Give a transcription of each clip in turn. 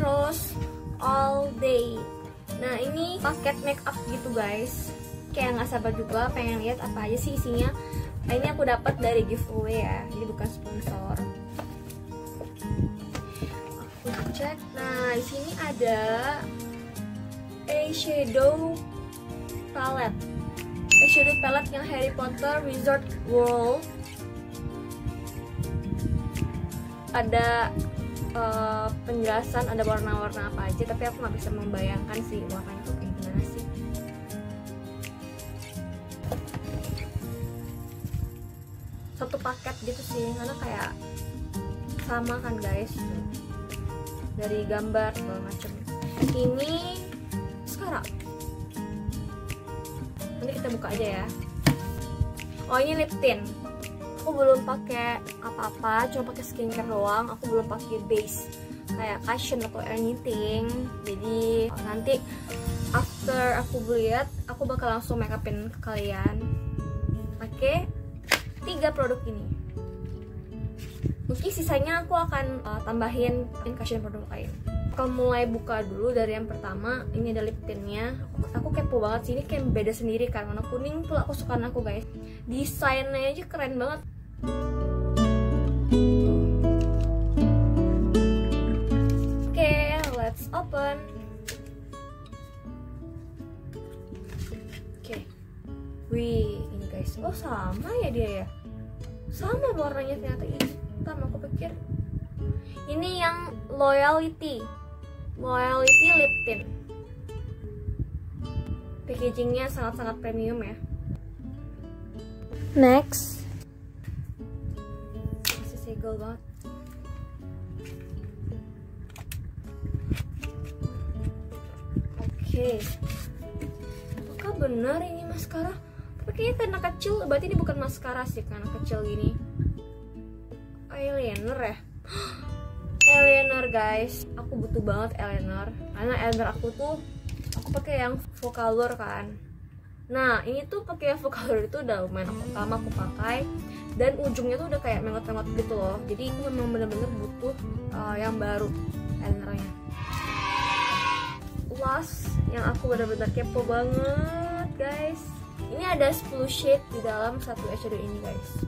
Rose All Day. Nah ini paket makeup gitu guys. Kayak nggak sabar juga pengen lihat apa aja sih isinya. Nah, ini aku dapat dari giveaway ya, jadi bukan sponsor. Aku cek. Nah di sini ada eyeshadow palette eyeshadow palette yang Harry Potter Wizard World ada uh, penjelasan ada warna-warna apa aja tapi aku nggak bisa membayangkan sih warnanya tuh kayak gimana sih. Satu paket gitu sih karena kayak sama kan guys. Dari gambar segala macam ini sekarang. Nanti kita buka aja ya. Oh ini lip tint aku belum pakai apa-apa cuma pakai skincare doang. Aku belum pakai base kayak cushion atau anything. Jadi nanti after aku lihat aku bakal langsung make upin ke kalian. Pakai tiga produk ini. Mungkin sisanya aku akan uh, tambahin cushion produk lain. Kalau mulai buka dulu dari yang pertama. Ini ada lip tintnya. Aku, aku kepo banget sih. Ini kayak beda sendiri kan. Warna kuning tuh aku suka aku guys. Desainnya aja keren banget oke let's open. Oke. Wih ini guys. Oh sama ya dia ya? Sama warnanya ternyata. Hitam aku pikir. Ini yang loyalty. Loyalty lip tint. Packagingnya sangat-sangat premium ya. Next segel banget. Oke. Okay. apakah benar ini maskara? Tapi kayaknya karena kecil. Berarti ini bukan maskara sih karena kecil gini. Eyeliner ya? Eyeliner guys. Aku butuh banget eyeliner. Karena eyeliner aku tuh aku pakai yang Vocaloid kan. Nah ini tuh pakai yang Vocaloid itu udah lumayan aku lama aku pakai dan ujungnya tuh udah kayak mengot-mengot gitu loh. Jadi aku memang bener-bener butuh uh, yang baru eyelinernya. Last yang aku bener-bener kepo banget guys. Ini ada 10 shade di dalam satu eyeshadow ini guys.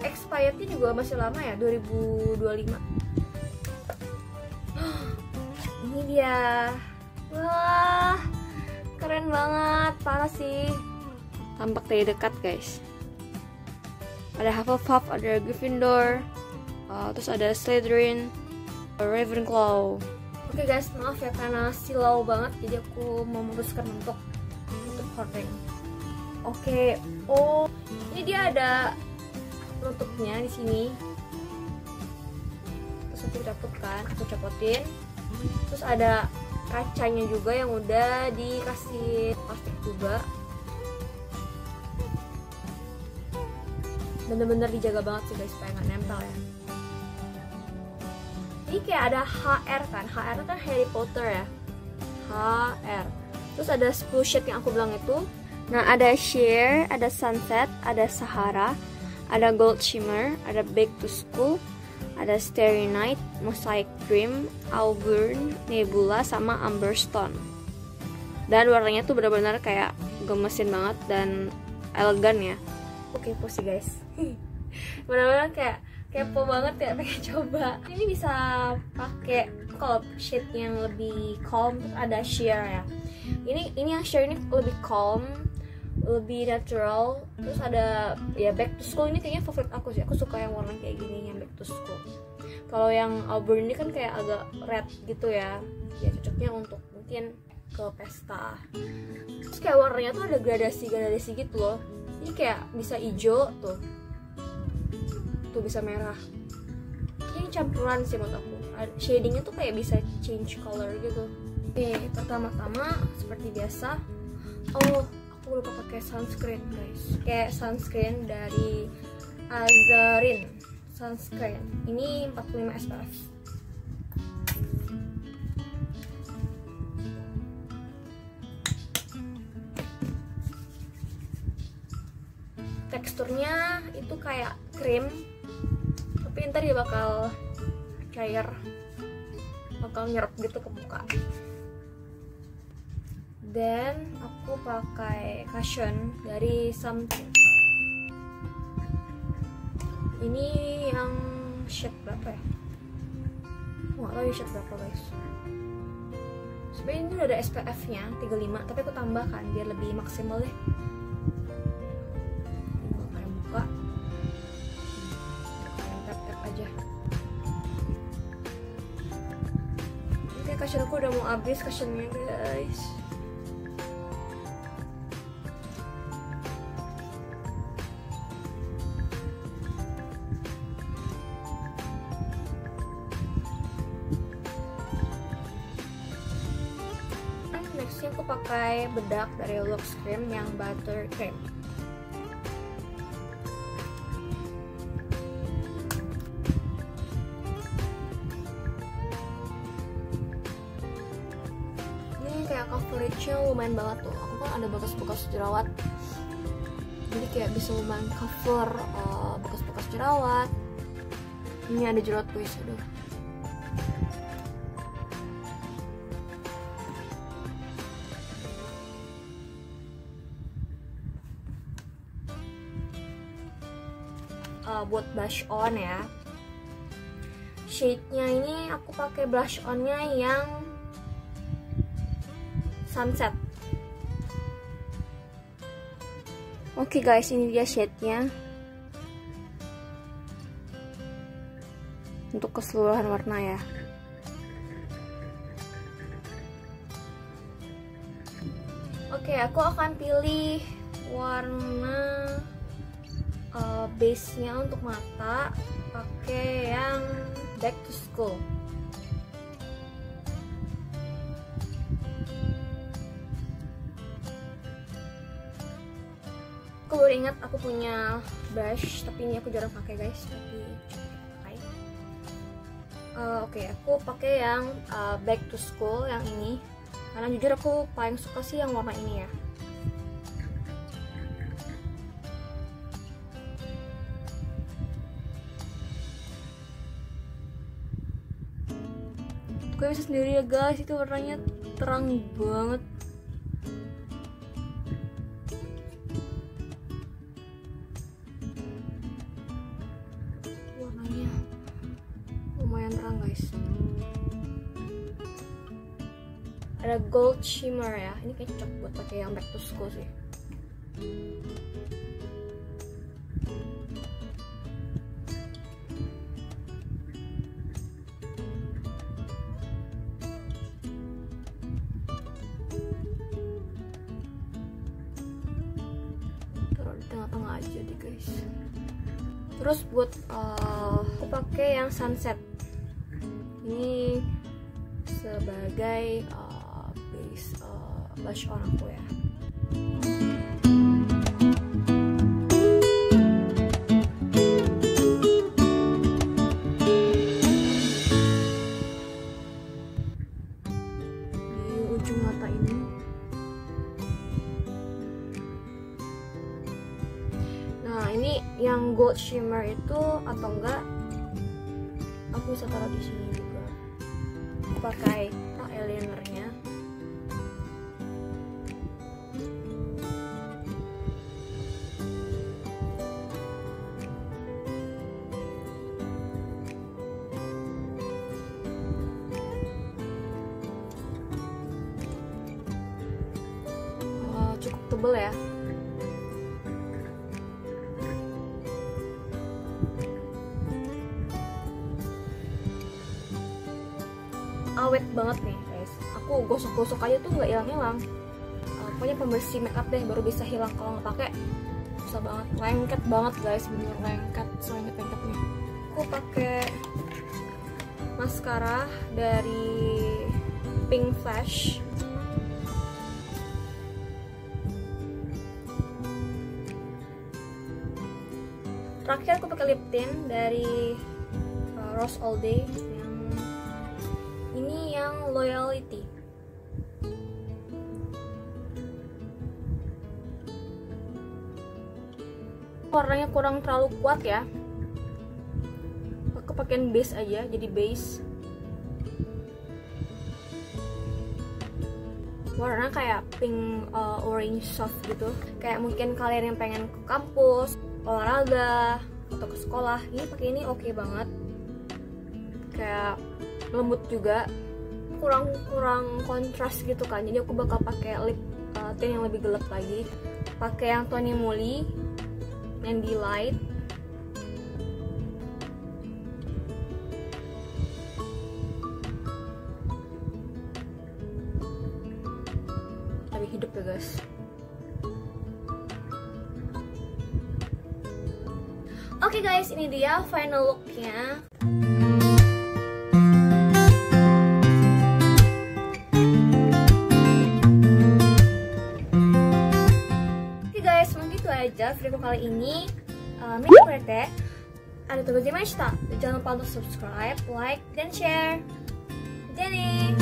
Expirednya juga masih lama ya 2025 ini dia. Wah keren banget parah sih. Tampak dari dekat guys ada Hufflepuff ada Gryffindor uh, terus ada Slytherin Ravenclaw. Oke okay guys maaf ya karena silau banget jadi aku memutuskan untuk untuk hoarding oke okay. oh ini dia ada penutupnya di sini. Terus aku caputkan aku capotin. Terus ada kacanya juga yang udah dikasih plastik juga bener-bener dijaga banget sih guys supaya nggak nempel ya. Ini kayak ada HR kan? HR kan Harry Potter ya? HR terus ada 10 shade yang aku bilang itu. Nah ada sheer ada sunset ada sahara ada gold shimmer ada back to school ada starry night mosaic dream auburn nebula sama amber stone. Dan warnanya tuh benar-benar kayak gemesin banget dan elegan ya. Oke kepo sih guys benar-benar kayak kepo banget ya pengen coba. Ini bisa pakai kalau shade yang lebih calm ada sheer ya. Ini ini yang sheer ini lebih calm lebih natural terus ada ya back to school ini kayaknya favorit aku sih. Aku suka yang warna kayak gini yang back to school. Kalau yang auburn ini kan kayak agak red gitu ya. Ya cocoknya untuk mungkin ke pesta. Terus kayak warnanya tuh ada gradasi gradasi gitu loh. Ini kayak bisa hijau tuh bisa merah. Ini campuran sih menurut aku. Shadingnya tuh kayak bisa change color gitu. Oke pertama-tama seperti biasa oh aku lupa pakai sunscreen guys. Kayak sunscreen dari Azarin. Sunscreen. Ini 45 SPF teksturnya itu kayak krim tapi ntar dia bakal cair bakal nyerap gitu ke muka. Dan aku pakai cushion dari something ini yang shade berapa ya? Nggak tahu shade berapa guys. Sebenarnya ini udah ada SPF nya 35 tapi aku tambahkan biar lebih maksimal deh oke cushion aku udah mau habis cushionnya guys. Nextnya aku pakai bedak dari Lux Cream yang butter cream lumayan banget tuh aku kan ada bekas-bekas jerawat. Jadi kayak bisa lumayan cover uh, bekas-bekas jerawat. Ini ada jerawat guys aduh. Uh, buat blush on ya. Shade-nya ini aku pakai blush on-nya yang sunset oke okay guys ini dia shade-nya. Untuk keseluruhan warna ya. Oke okay, aku akan pilih warna uh, base-nya untuk mata pakai yang back to school aku baru ingat aku punya brush tapi ini aku jarang pakai guys. Tapi pakai uh, oke okay, aku pakai yang uh, back to school yang ini. Karena jujur aku paling suka sih yang warna ini ya. Gue bisa sendiri ya guys? Itu warnanya terang banget guys. Ada gold shimmer ya. Ini kayak cocok buat pakai yang back to school sih. Tengah-tengah aja deh guys. Terus buat uh, aku pakai yang sunset ini sebagai uh, base uh, on aku ya Nah yang gold shimmer itu atau enggak aku bisa taruh di sini juga. Aku pakai oh, eyelinernya. Oh, cukup tebel ya. Awet banget nih guys. Aku gosok-gosok aja tuh nggak hilang-hilang. Uh, pokoknya pembersih makeup deh baru bisa hilang. Kalau nggak pakai susah banget. Lengket banget guys. Bener lengket selengket lengketnya aku pakai maskara dari Pink Flash. Terakhir aku pakai lip tint dari uh, Rose All Day loyalty. Warnanya kurang terlalu kuat ya. Aku pakaiin base aja jadi base. Warna kayak pink uh, orange soft gitu. Kayak mungkin kalian yang pengen ke kampus olahraga atau ke sekolah ini pakai ini oke okay banget. Kayak lembut juga kurang kurang kontras gitu kan. Jadi aku bakal pakai lip uh, tint yang lebih gelap lagi. Pakai yang Tony Moly yang di light. Lebih hidup ya guys. Oke okay guys, ini dia final looknya. Video kali ini. Mika Prete, ada tugas Jangan lupa untuk subscribe, like, dan share. Jenny.